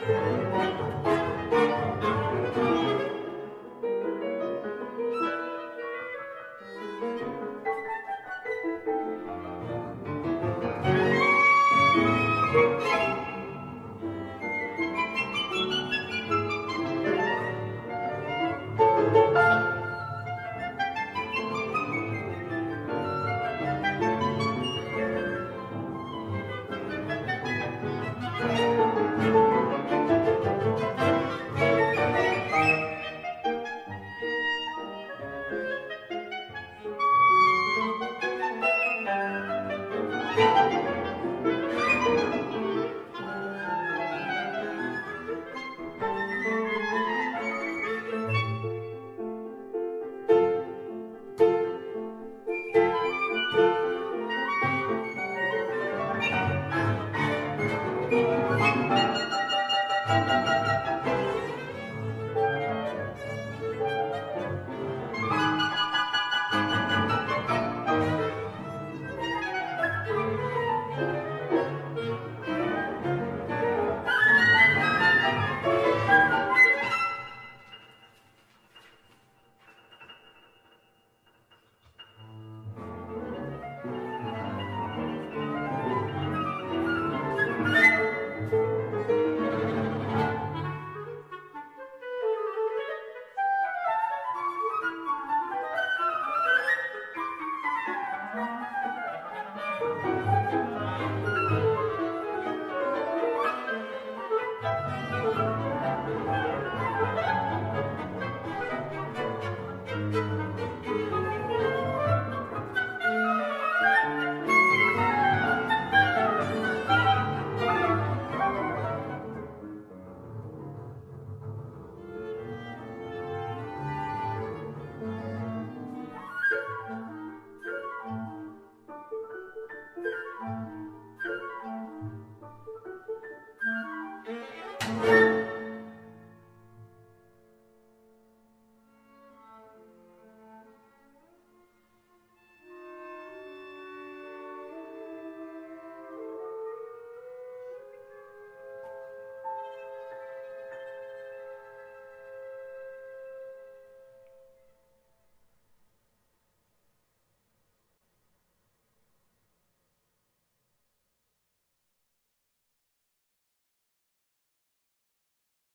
Veni, vidi,